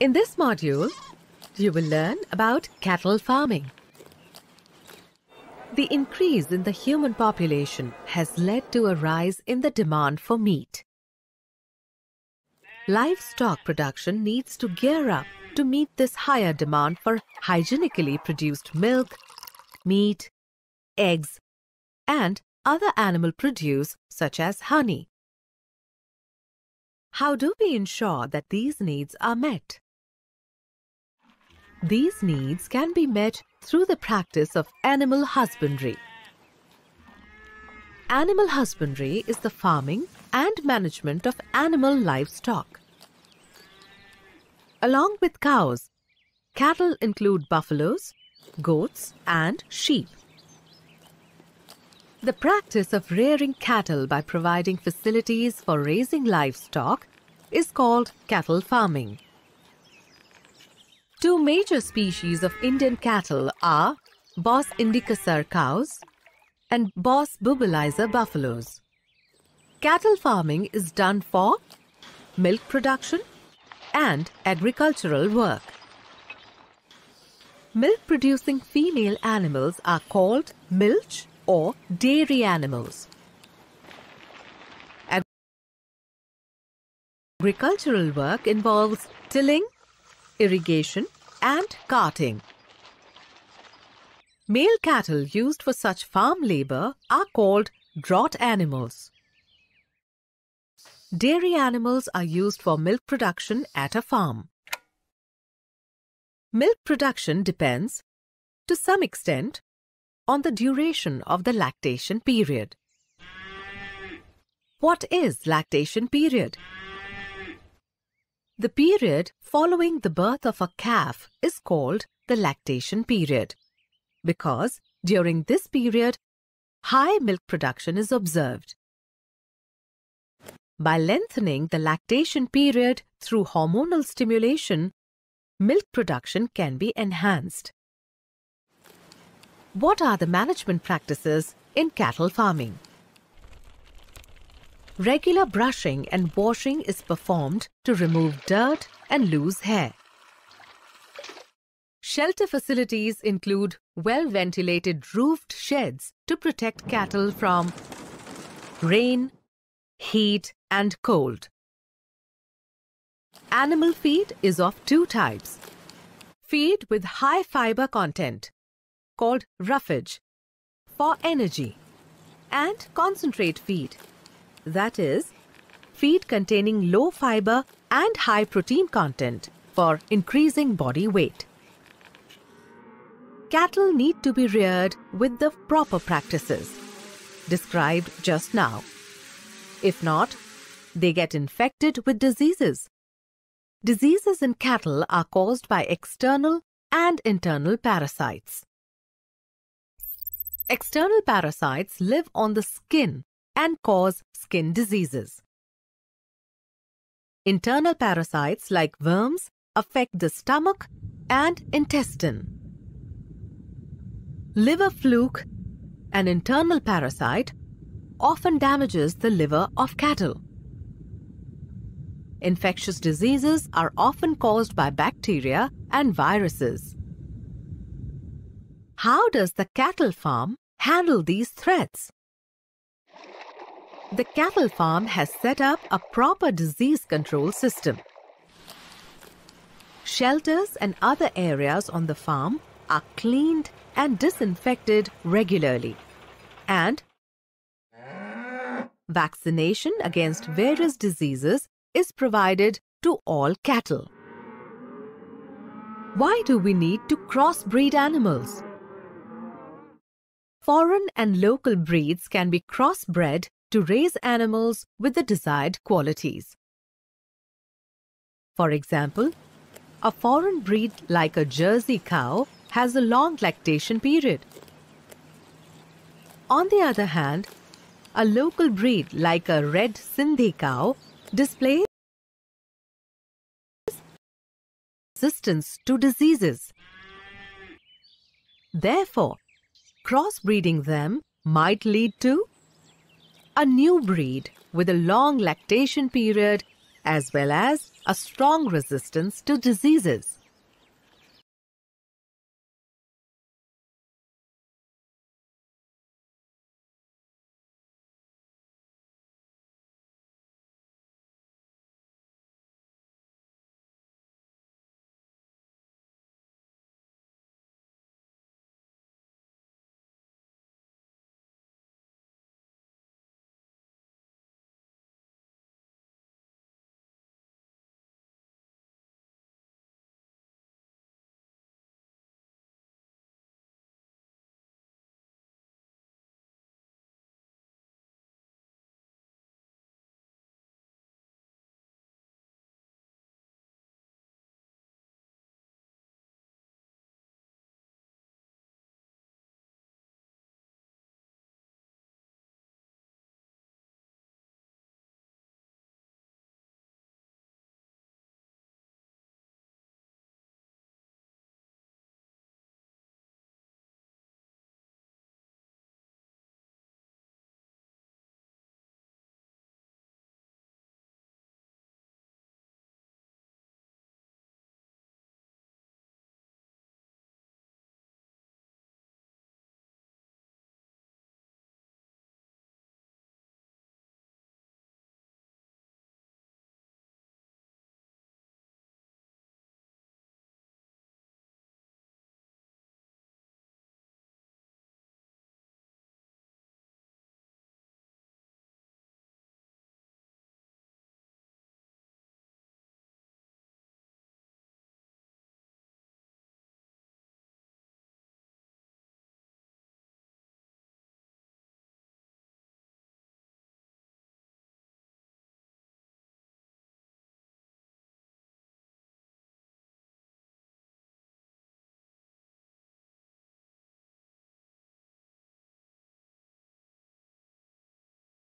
In this module, you will learn about cattle farming. The increase in the human population has led to a rise in the demand for meat. Livestock production needs to gear up to meet this higher demand for hygienically produced milk, meat, eggs, and other animal produce such as honey. How do we ensure that these needs are met? These needs can be met through the practice of animal husbandry. Animal husbandry is the farming and management of animal livestock. Along with cows, cattle include buffaloes, goats, and sheep. The practice of rearing cattle by providing facilities for raising livestock is called cattle farming. Two major species of Indian cattle are Bos indicus cows and Bos bubalis buffaloes. Cattle farming is done for milk production and agricultural work. Milk producing female animals are called milch or dairy animals. Agricultural work involves tilling, irrigation, and carting. Male cattle used for such farm labor are called draught animals. Dairy animals are used for milk production at a farm. Milk production depends, to some extent, on the duration of the lactation period. What is lactation period? The period following the birth of a calf is called the lactation period because during this period, high milk production is observed. By lengthening the lactation period through hormonal stimulation, milk production can be enhanced. What are the management practices in cattle farming? Regular brushing and washing is performed to remove dirt and loose hair. Shelter facilities include well-ventilated roofed sheds to protect cattle from rain, heat and cold. Animal feed is of two types. Feed with high fiber content, called roughage, for energy, and concentrate feed, that is, feed containing low fiber and high protein content for increasing body weight. Cattle need to be reared with the proper practices described just now. If not, they get infected with diseases. Diseases in cattle are caused by external and internal parasites. External parasites live on the skin and cause skin diseases. Internal parasites like worms affect the stomach and intestine. Liver fluke, an internal parasite, often damages the liver of cattle. Infectious diseases are often caused by bacteria and viruses. How does the cattle farm handle these threats? The cattle farm has set up a proper disease control system. Shelters and other areas on the farm are cleaned and disinfected regularly. And vaccination against various diseases is provided to all cattle. Why do we need to crossbreed animals? Foreign and local breeds can be crossbred to raise animals with the desired qualities. For example, a foreign breed like a Jersey cow has a long lactation period. On the other hand, a local breed like a red Sindhi cow displays resistance to diseases. Therefore, crossbreeding them might lead to a new breed with a long lactation period as well as a strong resistance to diseases.